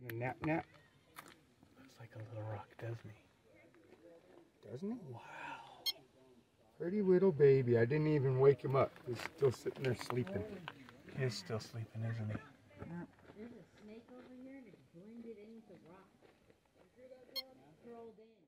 Taking a nap nap, Looks like a little rock, doesn't he? doesn't he? Wow. Pretty little baby. I didn't even wake him up. He's still sitting there sleeping. He is still sleeping, isn't he? There's a snake over here and it's blended in with the rock. Curled in.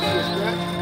Possibly a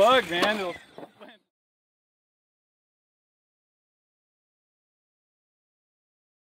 bug, man. It'll